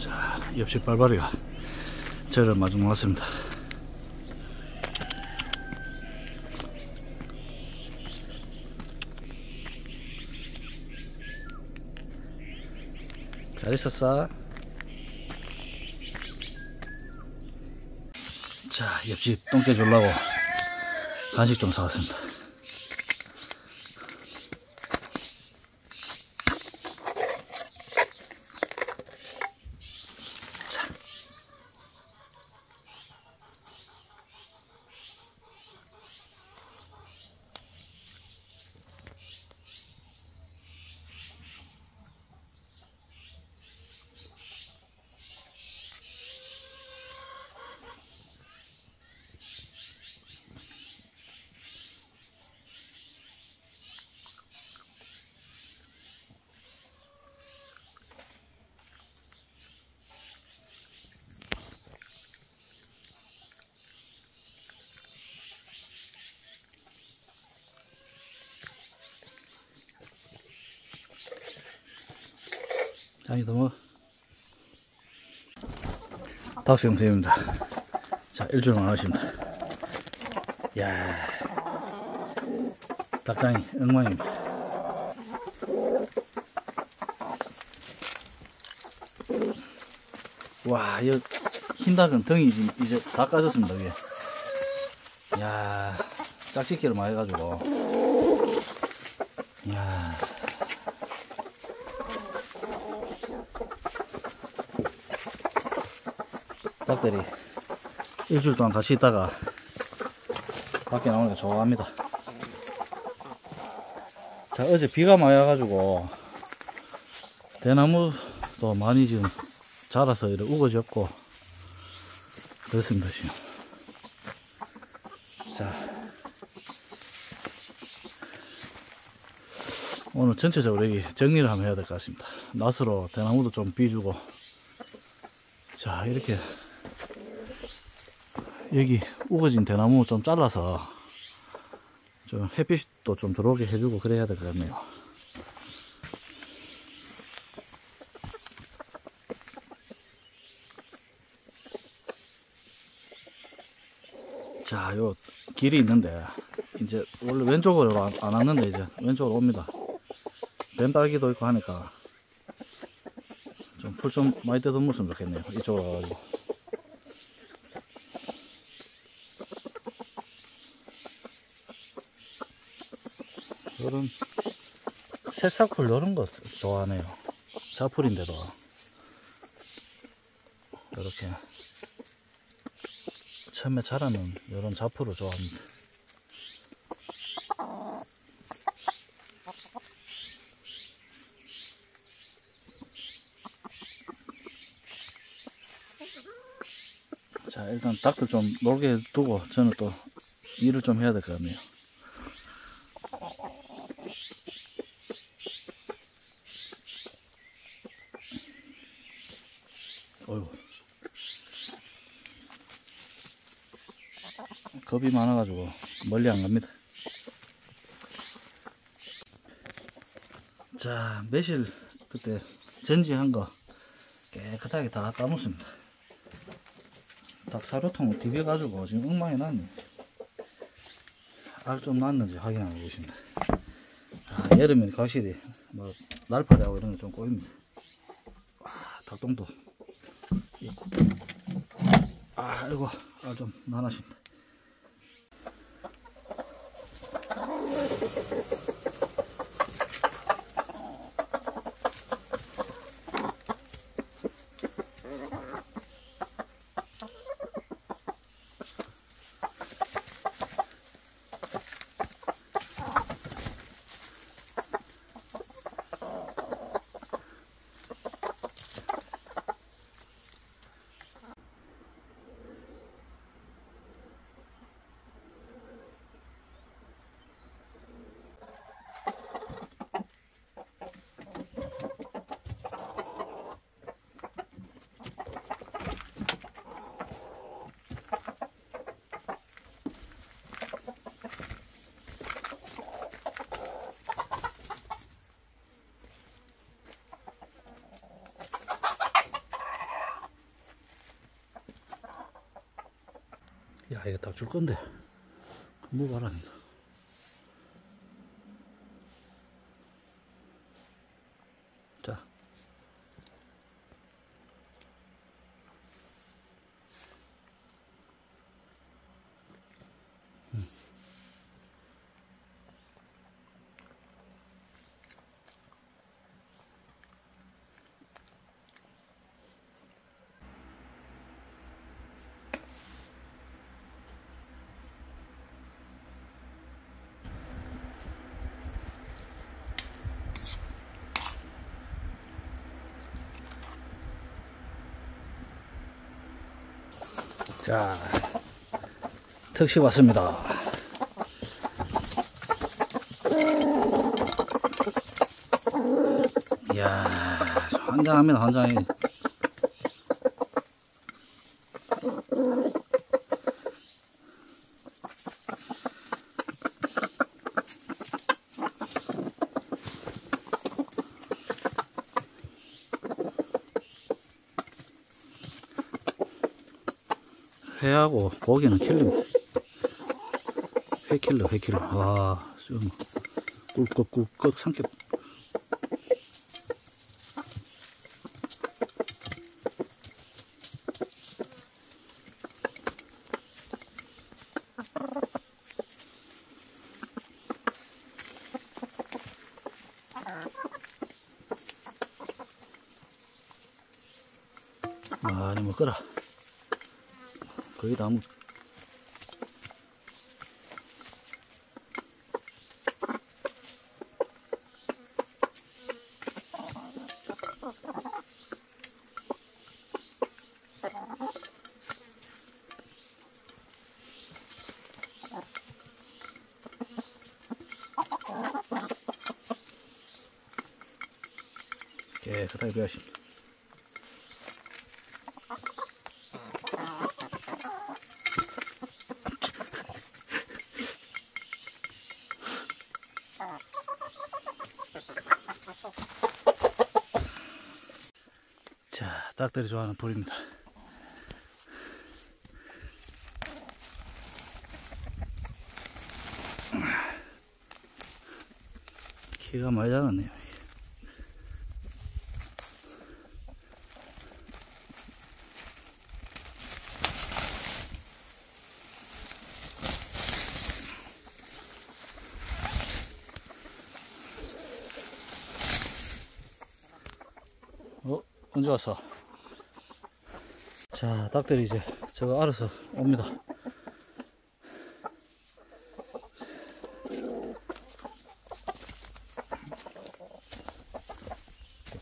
자, 옆집 발발이가 저를 마중 나왔습니다. 잘 있었어? 자, 옆집 똥개 주려고 간식 좀 사왔습니다. 장이 너무. 닭수영 대입니다. 자 일주일만 하십니다. 야. 닭장이 엉망입니다. 와, 이 흰닭은 등이 이제 다 까졌습니다, 위에. 야 짝짓기를 많이 해가지고. 야 닭들이 일주일 동안 같이 있다가 밖에 나오니까 좋아합니다. 자, 어제 비가 많이 와가지고 대나무도 많이 지금 자라서 이렇게 우거졌고 그렇습니다, 지금. 자, 오늘 전체적으로 여기 정리를 한번 해야 될 것 같습니다. 낫으로 대나무도 좀 비주고 자, 이렇게 여기 우거진 대나무 좀 잘라서 좀 햇빛도 좀 들어오게 해주고 그래야 될 것 같네요. 자, 요 길이 있는데 이제 원래 왼쪽으로 안, 안 왔는데 이제 왼쪽으로 옵니다. 뱀딸기도 있고 하니까 좀 풀 좀 많이 뜯어먹으면 좋겠네요. 이쪽으로 와가지고. 이런 새싹풀 이런 거 좋아하네요. 자풀인데도 이렇게 처음에 자라는 이런 자풀을 좋아합니다. 자 일단 닭들 좀 놀게 두고 저는 또 일을 좀 해야 될 것 같네요. 어휴. 겁이 많아가지고 멀리 안 갑니다. 자, 매실 그때 전지한 거 깨끗하게 다 따먹습니다. 닭 사료통 디벼가지고 지금 엉망이 났네. 알 좀 났는지 확인하고 계십니다. 아, 여름엔 확실히 뭐 날파리하고 이런 거좀 꼬입니다. 와, 닭똥도. 아, 이고 알 좀 나나십니다. 야, 이거 딱줄 건데. 뭐 봐라, 니가. 자, 특식 왔습니다. 이야, 환장합니다, 환장해. 회하고 고기는 킬러. 회 킬러, 회 킬러. 와, 좀 꿀꺽 꿀꺽 삼켜. 많이 먹거라. 거의 다 먹. 깨끗하게 배하십니다. 자, 닭들이 좋아하는 불입니다. 키가 많이 자랐네요. 어? 언제 왔어? 자, 닭들이 이제 저거 알아서 옵니다.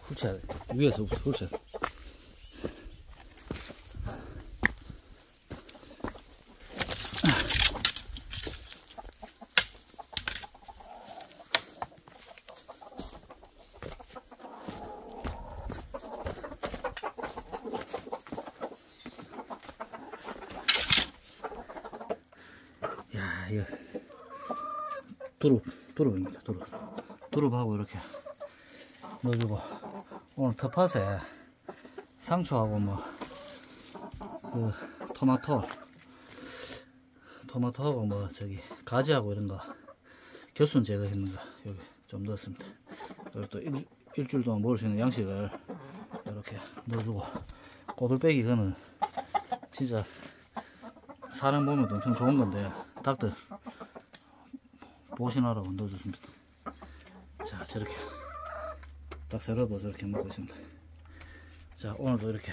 훑어야 돼. 위에서 훑어야 돼. 야, 이거 두릅, 두릅입니다. 두릅. 두릅하고 이렇게 넣어주고 오늘 텃밭에 상추하고 뭐 그 토마토 토마토하고 뭐 저기 가지하고 이런 거 겨순 제거했는 거 여기 좀 넣었습니다. 그리고 또 일, 일주일 동안 먹을 수 있는 양식을 이렇게 넣어주고 꼬들빼기 그는 진짜 사람 보면 엄청 좋은 건데 닭들 보신하라고 넣어줬습니다. 자 저렇게 딱 썰어도 저렇게 먹고 있습니다. 자 오늘도 이렇게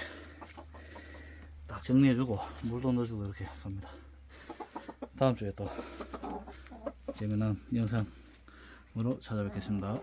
딱 정리해주고 물도 넣어주고 이렇게 갑니다. 다음 주에 또 재미난 영상으로 찾아뵙겠습니다.